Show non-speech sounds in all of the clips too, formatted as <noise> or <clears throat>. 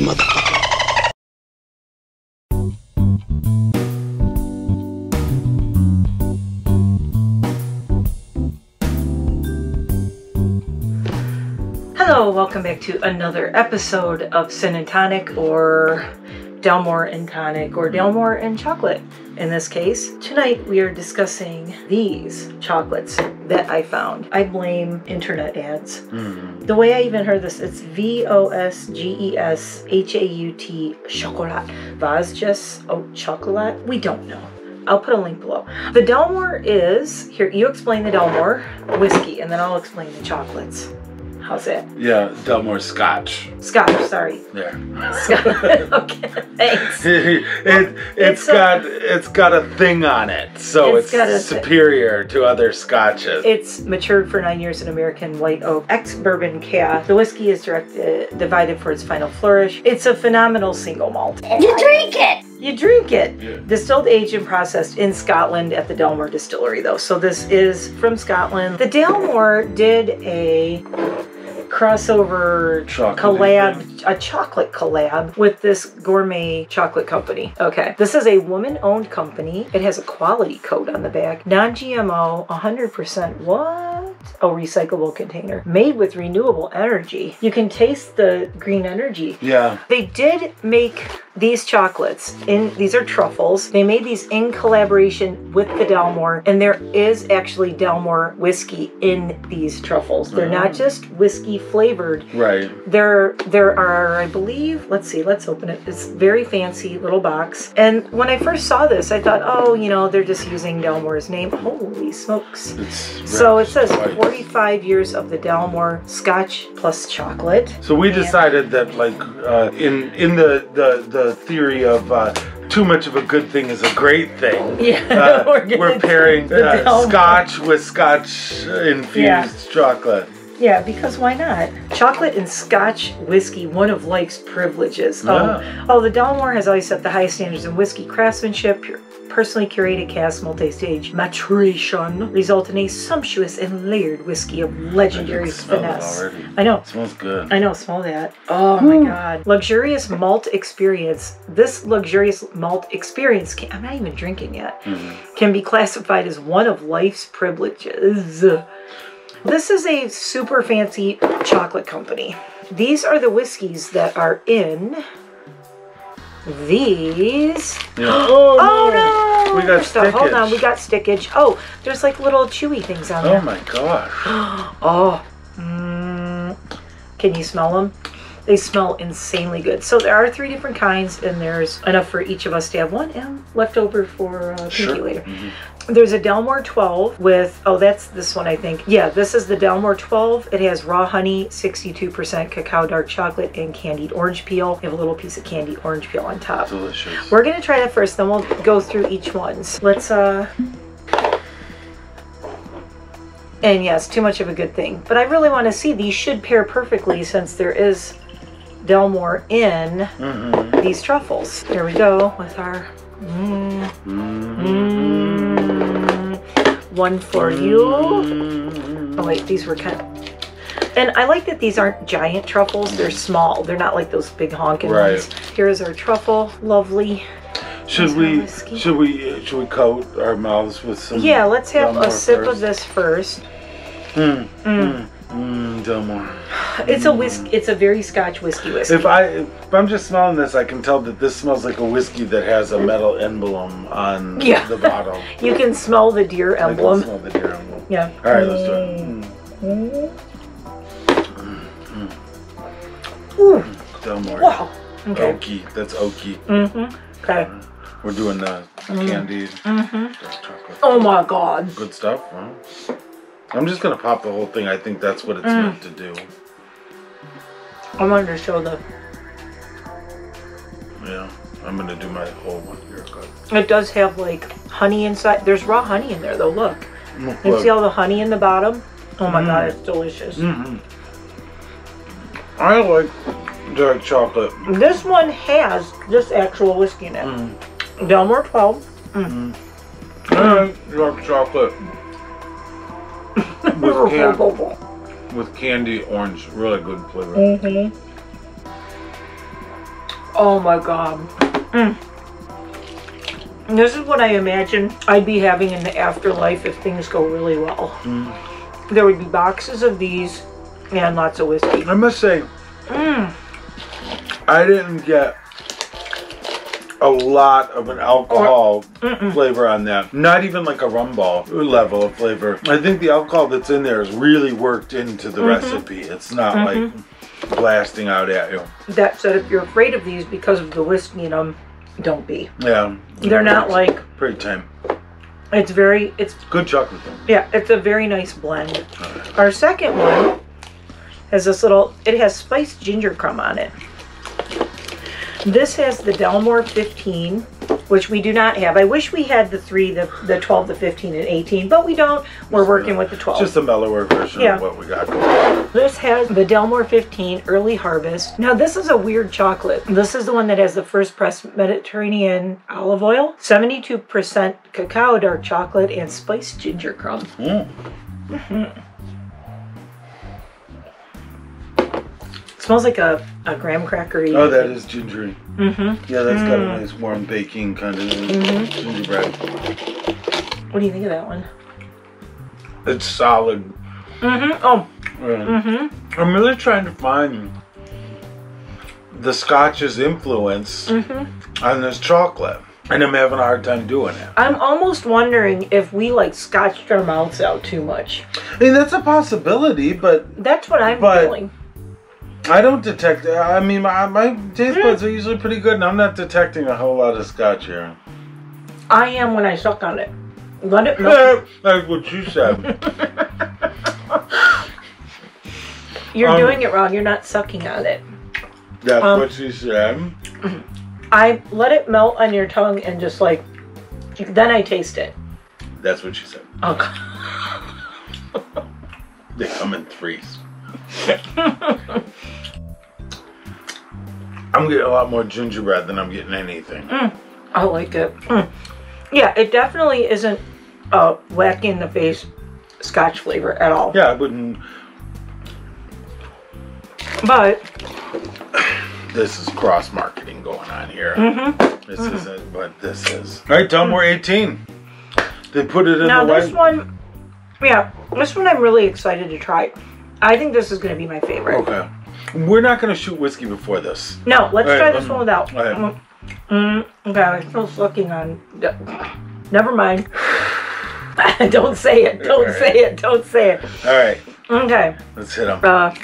motherfucker. Hello, welcome back to another episode of Sin and Tonic or Dalmore and Tonic or Dalmore and Chocolate. In this case, tonight we are discussing these chocolates that I found. I blame internet ads. Mm. The way I even heard this, it's V O S G E S H A U T chocolat. Vazges au oh, chocolat? We don't know. I'll put a link below. The Dalmore is here. You explain the Dalmore whiskey, and then I'll explain the chocolates. How's that? Yeah, Dalmore Scotch. Scotch, sorry. There. Scotch. <laughs> okay, thanks. <laughs> it, it's It's a- got it's got a thing on it, so It's it's, got a thi- superior to other scotches. It's matured for nine years in American white oak ex bourbon cask. The whiskey is directed, uh, divided for its final flourish. It's a phenomenal single malt. You drink it! You drink it. Yeah. Distilled, aged, and processed in Scotland at the Dalmore Distillery, though. So this is from Scotland. The Dalmore did a crossover Chocolatey collab, a chocolate collab with this gourmet chocolate company. Okay, this is a woman-owned company. It has a quality code on the back, non-GMO, 100% what? a recyclable container, made with renewable energy. You can taste the green energy. yeah. They did make these chocolates in these are truffles. They made these in collaboration with the Dalmore, and there is actually Dalmore whiskey in these truffles. They're not just whiskey flavored. Right. There there are, I believe, let's see, let's open it. It's very fancy little box. And when I first saw this, I thought, oh, you know, they're just using Dalmore's name. Holy smokes. It's So it says white. 45 years of the Dalmore Scotch plus chocolate. So we decided that, like, uh, in in the the, the theory of uh, too much of a good thing is a great thing. <laughs> Yeah, Uh, <laughs> we're we're, pairing uh, Scotch with Scotch infused Yeah. chocolate. Yeah, because why not? Chocolate and Scotch whiskey, one of life's privileges. Oh, oh, the Dalmore has always set the highest standards in whiskey craftsmanship. Pure, personally curated cask multi-stage maturation result in a sumptuous and layered whiskey of mm. legendary I can smell it finesse. already. I know. It smells good. I know, smell that. Oh my mm. god. Luxurious malt experience. This luxurious malt experience, can, I'm not even drinking yet, mm-hmm. can be classified as one of life's privileges. This is a super fancy chocolate company. These are the whiskeys that are in these. Yeah. <gasps> Oh, Oh no! We got stuff. Hold on, stickage. we got stickage. Oh, there's like little chewy things on Oh there. Oh my gosh. <gasps> Oh, mm, can you smell them? They smell insanely good. So there are three different kinds, and there's enough for each of us to have one and left over for uh, Pinky Sure. later. There's a Dalmore 12 with, oh, that's this one, I think. Yeah, this is the Dalmore 12. It has raw honey, 62% cacao dark chocolate, and candied orange peel. You have a little piece of candied orange peel on top. Delicious. We're gonna try that first, then we'll go through each one. So Let's uh and yes, too much of a good thing. But I really want to see these should pair perfectly since there is Dalmore in Mm-hmm. these truffles. Here we go with our mm, mm, one for you. Oh wait, these were kind of and I like that these aren't giant truffles, they're small. They're not like those big honking Right. ones. Here's our truffle, lovely. Should we should we uh, should we coat our mouths with some? Yeah, let's have a sip of this first. Mm, Mm. mm, Dalmore. It's a whisk. It's a very Scotch whiskey whiskey. If I if I'm just smelling this, I can tell that this smells like a whiskey that has a metal emblem on Yeah. the bottle. <laughs> you can smell the deer I can emblem. smell the deer emblem. Yeah. All right, let's do it. Mm, Ooh, Dalmore. wow. Okay. Oaky. That's oaky. Mm-hmm. Okay. We're doing the candied Mm-hmm. Oh my God. Good stuff, huh? I'm just gonna pop the whole thing. I think that's what it's Mm. meant to do. I wanted to show the. Yeah. I'm gonna do my whole one here. It does have like honey inside. There's raw honey in there though. Look. Mm, You look. see all the honey in the bottom? Oh my Mm. God, it's delicious. Mhm. I like dark chocolate. This one has just actual whiskey in it. Mm. Dalmore 12. Mm. I like dark chocolate <laughs> with, can- with candy orange. Really good flavor. Mm-hmm. Oh my god. Mm. This is what I imagine I'd be having in the afterlife if things go really well. Mm. There would be boxes of these and lots of whiskey. I must say, Mm. I didn't get a lot of an alcohol flavor on that. Not even like a rum ball level of flavor. I think the alcohol that's in there is really worked into the Mhm. recipe. It's not like blasting out at you. That said, if you're afraid of these because of the whiskey in them, don't be. Yeah. They're not like, Pretty tame. it's very, it's, Good chocolate though. yeah, it's a very nice blend. Our second one has this little, it has spiced ginger crumb on it. This has the Dalmore 15, which we do not have. I wish we had the three, the, the 12, the 15, and 18, but we don't. We're working with the 12. Just a mellower version Yeah. of what we got. This has the Dalmore 15 Early Harvest. Now, this is a weird chocolate. This is the one that has the first press Mediterranean olive oil, 72% cacao dark chocolate, and spiced ginger crumb. Mm. Smells like a, a graham cracker. Oh, that is gingery. Mm-hmm. Yeah, that's got a Mm. nice warm baking kind of Mhm. gingerbread. What do you think of that one? It's solid. Mm-hmm. Oh. Yeah. Mm-hmm. I'm really trying to find the Scotch's influence Mm-hmm. on this chocolate, and I'm having a hard time doing it. I'm almost wondering if we like scotched our mouths out too much. I mean, that's a possibility, but That's what I'm But- feeling. I don't detect. I mean, my, my taste buds are usually pretty good, and I'm not detecting a whole lot of Scotch here. I am when I suck on it. Let it melt. <laughs> That's what you said. <laughs> You're Um, doing it wrong. You're not sucking on it. That's Um, what she said. <clears throat> I let it melt on your tongue and just like, then I taste it. That's what she said. Oh, God. They come in threes. <laughs> I'm getting a lot more gingerbread than I'm getting anything. I like it. Mm. Yeah, it definitely isn't a whack in the face scotch flavor at all. Yeah, I wouldn't. But, This is cross marketing going on here. mhm. This isn't, but this is. All right, Dalmore 18. They put it in now the this one, yeah, this one I'm really excited to try. I think this is going to be my favorite. Okay. We're not going to shoot whiskey before this. No, let's All try this um, one without. right. Mm, okay, I'm still sucking on. Never mind. <laughs> don't say it. Don't right. say it. Don't say it. All right, Okay. let's hit them. Uh,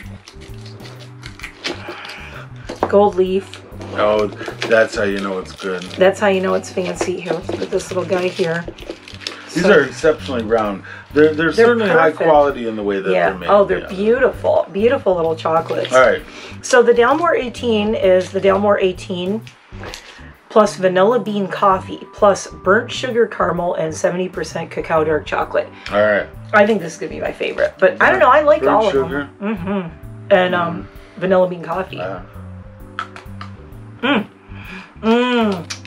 gold leaf. Oh, that's how you know it's good. That's how you know it's fancy. Here, let's put this little guy here. <laughs> These So- are exceptionally round. They're, they're, certainly high quality in the way that yeah. they're made. Oh, they're yeah. beautiful. Beautiful little chocolates. All right. So the Dalmore 18 is the Dalmore 18 plus vanilla bean coffee plus burnt sugar caramel and 70% cacao dark chocolate. All right. I think this is gonna be my favorite, but I don't know. I like Burnt all sugar? of them. Mm-hmm. And um, vanilla bean coffee. Uh, Mmm.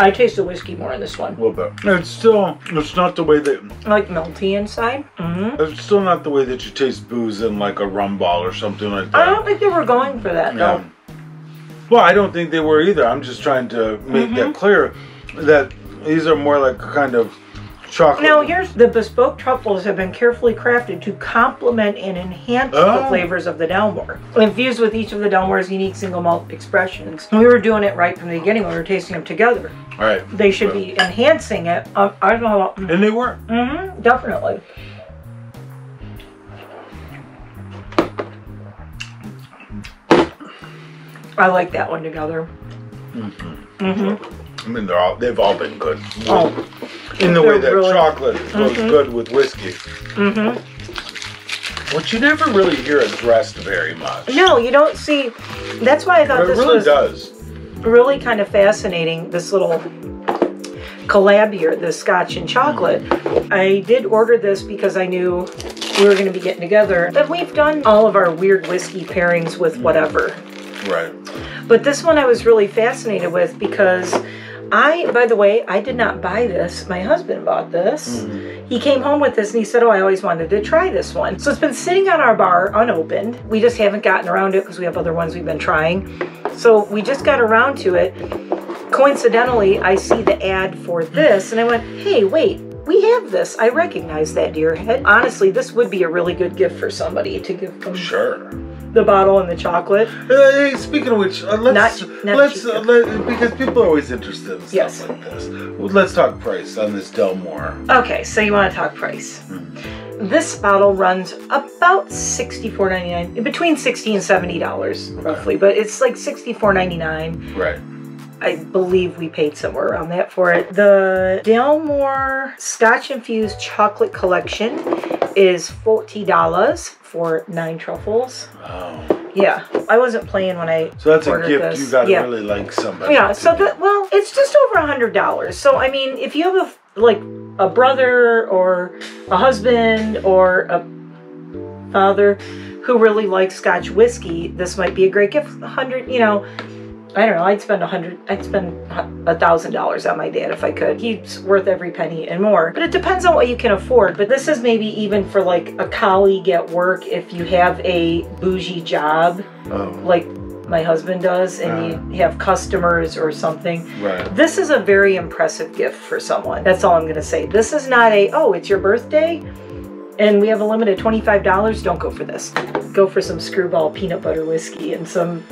I taste the whiskey more in this one. a little bit. It's still, it's not the way that, Like melty inside. Mm-hmm. it's still not the way that you taste booze in like a rum ball or something like that. I don't think they were going for that Yeah. though. Well, I don't think they were either. I'm just trying to make Mm-hmm. that clear that these are more like a kind of chocolate. Now here's the bespoke truffles have been carefully crafted to complement and enhance the Oh. flavors of the Dalmore. Infused with each of the Dalmore's unique single malt expressions. We were doing it right from the beginning when we were tasting them together. All right. They should be enhancing it. Uh, I don't know. And they were. Mm-hmm, definitely. I like that one together. Mm-hmm. I mean, they're all, they've all been good. Oh, In the way that really- chocolate goes good with whiskey. mm-hmm. Which you never really hear addressed very much. No, you don't see. That's why I thought But it this really was does. really kind of fascinating. This little collab here, the Scotch and chocolate. I did order this because I knew we were going to be getting together. And we've done all of our weird whiskey pairings with whatever. Right. But this one I was really fascinated with because I, by the way, I did not buy this. My husband bought this. Mhm. He came home with this and he said, Oh, I always wanted to try this one. So it's been sitting on our bar unopened. We just haven't gotten around to it because we have other ones we've been trying. So we just got around to it. Coincidentally, I see the ad for this and I went, Hey, wait. We have this. I recognize that deer head. Honestly, this would be a really good gift for somebody to give them Sure. The bottle and the chocolate. Hey, speaking of which, uh, let's Not- not let's uh, let, because people are always interested in stuff Yes. like this. Let's talk price on this Dalmore. Okay, so you want to talk price. This bottle runs about $64.99, between 60 and $70 roughly, but it's like $64.99. Right. I believe we paid somewhere around that for it. The Dalmore Scotch Infused Chocolate Collection is $40 for nine truffles. Oh, Yeah, I wasn't playing when I so that's a gift this. you got yeah. really like somebody. Yeah, so the well, it's just over a hundred dollars. So I mean, if you have a like a brother or a husband or a father who really likes Scotch whiskey, this might be a great gift. A hundred, you know, I don't know. I'd spend a hundred. I'd spend a thousand dollars on my dad if I could. He's worth every penny and more. But it depends on what you can afford. But this is maybe even for like a colleague at work if you have a bougie job oh, like my husband does and you uh. have customers or something. right. This is a very impressive gift for someone. That's all I'm going to say. This is not a, oh, it's your birthday and we have a limit of $25. Don't go for this. Go for some Skrewball peanut butter whiskey and some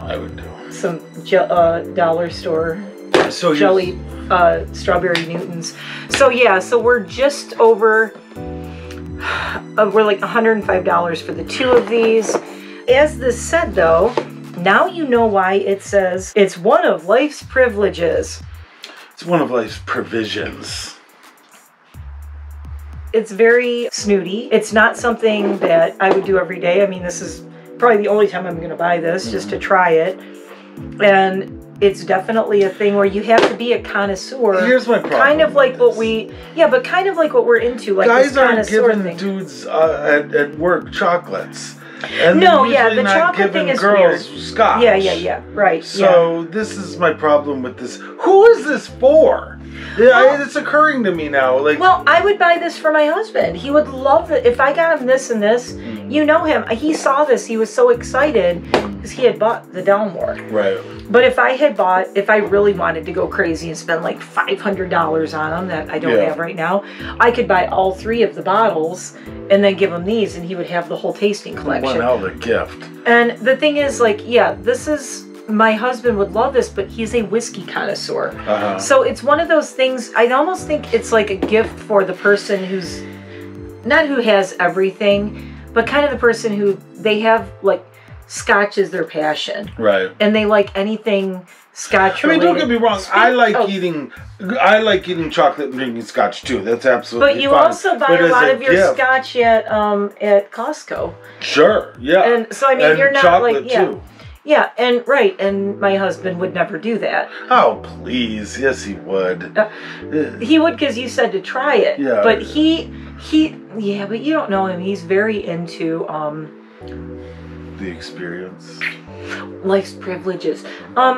I would do. Some uh, dollar store So jelly uh, strawberry Newtons. So yeah, so we're just over. Uh, we're like $105 for the two of these. As this said, though, now you know why it says it's one of life's privileges. It's one of life's provisions. It's very snooty. It's not something that I would do every day. I mean, this is probably the only time I'm going to buy this just to try it. And it's definitely a thing where you have to be a connoisseur. Here's my problem. kind of like what we yeah but kind of like what we're into like guys aren't giving thing dudes uh, at, at work chocolates. And No, yeah, the not chocolate thing is girls scotch. yeah yeah yeah right yeah So this is my problem with this. Who is this for? Yeah, Well- it's occurring to me now. Like, well i would buy this for my husband he would love it if i got him this and this Mm. You know him he saw this he was so excited because he had bought the Dalmore. right? But if I had bought, if I really wanted to go crazy and spend like five hundred dollars on them that I don't Yeah. have right now, I could buy all three of the bottles and then give him these, and he would have the whole tasting One collection. hell of a gift. And the thing is, like, yeah, this is my husband would love this, but he's a whiskey connoisseur. Uh-huh. So it's one of those things. I almost think it's like a gift for the person who's not who has everything, but kind of the person who they have like scotch is their passion, Right. and they like anything scotch. I mean, don't get me wrong. I like oh. eating. I like eating chocolate and drinking scotch too. That's absolutely. But you fine. also buy But a lot of your gift, scotch at um at Costco, Sure. Yeah. and so I mean And you're not chocolate like yeah too. Yeah and right and my husband would never do that. Oh please, yes he would. Uh, He would because you said to try it. Yeah. But he he yeah, but you don't know him. He's very into um the experience. life's privileges. Um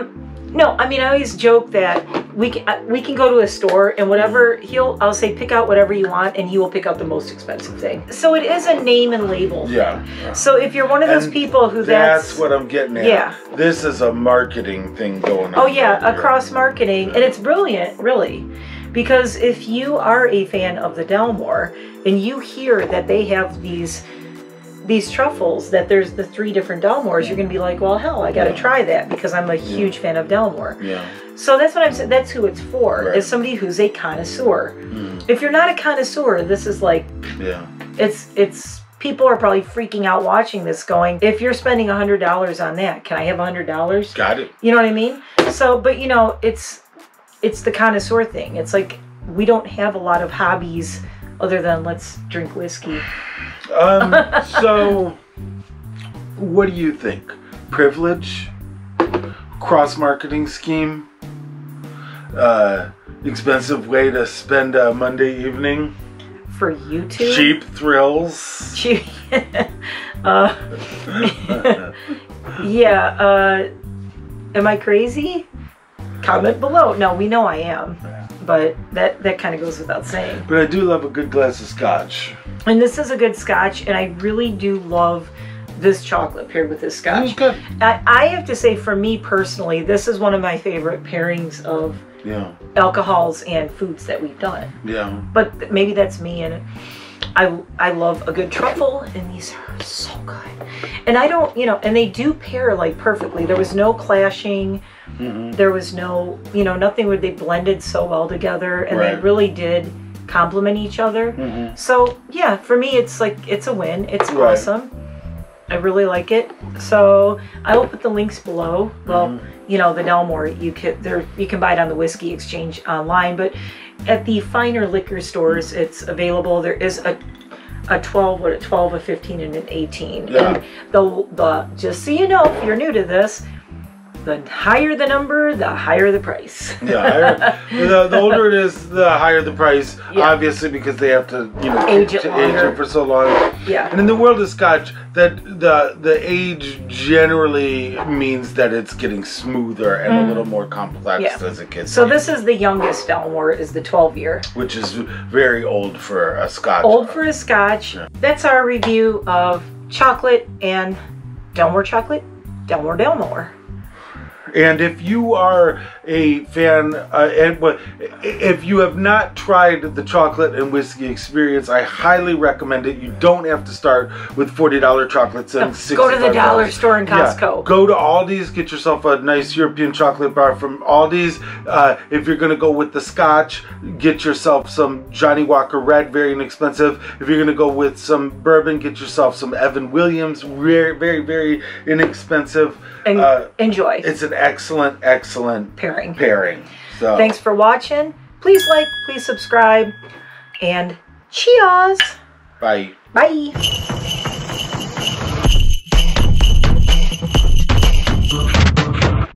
no, I mean I always joke that we can uh, we can go to a store and whatever he'll I'll say pick out whatever you want and he will pick out the most expensive thing. So it is a name and label. Yeah. So if you're one of those And people who That's, that's, what I'm getting at. Yeah. This is a marketing thing going on. Oh yeah, right here. across marketing, and it's brilliant, really, because if you are a fan of the Dalmore and you hear that they have these these truffles, that there's the three different Dalmores, you're gonna be like, well, hell, I gotta Yeah. try that because I'm a huge fan of Dalmore. Yeah. So that's what I'm saying. That's who it's for. Right. Is somebody who's a connoisseur. Mm, If you're not a connoisseur, this is like yeah. it's it's people are probably freaking out watching this going if you're spending a hundred dollars on that can i have a hundred dollars Got it. you know what I mean? So, but you know, it's it's the connoisseur thing. It's like we don't have a lot of hobbies other than let's drink whiskey. Um. <laughs> so, what do you think? Privilege, cross marketing scheme, uh, expensive way to spend a Monday evening, For you two, cheap thrills. Cheap. <laughs> uh, <laughs> yeah. Uh, am I crazy? comment below. No, we know I am, but that that kind of goes without saying. But I do love a good glass of scotch. And this is a good scotch, and I really do love this chocolate paired with this scotch. It's good. I, I have to say, for me personally, this is one of my favorite pairings of Yeah, alcohols and foods that we've done. yeah. But maybe that's me, and I I love a good truffle, and these are so good. And I don't, you know, and they do pair like perfectly. There was no clashing. Mhm. There was no, you know, nothing where they blended so well together, and they really did complement each other. Mhm. So yeah, for me, it's like it's a win. It's Right. awesome. I really like it. So I will put the links below. Well, Mhm. you know, the Dalmore, you can there you can buy it on the Whiskey Exchange online, but at the finer liquor stores, it's available. There is a a 12, what a 12, a 15, and an 18. Yeah. And the the just so you know, if you're new to this, the higher the number, the higher the price. Yeah, higher, <laughs> the, the older it is, the higher the price. Yeah. Obviously, because they have to, you know, Age it to age it for so long. yeah. And in the world of Scotch, that the the age generally means that it's getting smoother and a mm. little more complex. Yeah. as it gets. So this is the youngest Dalmore, is the 12 year. which is very old for a Scotch. Old for a scotch. That's our review of chocolate and Dalmore chocolate, Dalmore Dalmore. And if you are a fan, uh, and if you have not tried the chocolate and whiskey experience, I highly recommend it. You don't have to start with forty dollar chocolates and Go to the $65. dollar store in Costco. Yeah, go to Aldi's, get yourself a nice European chocolate bar from Aldi's. Uh, if you're gonna go with the Scotch, get yourself some Johnnie Walker Red, very inexpensive. If you're gonna go with some bourbon, get yourself some Evan Williams, very, very, very inexpensive. And Uh, enjoy it's an excellent, excellent pairing. pairing. So Thanks for watching. Please like, please subscribe, and cheers. bye. Bye.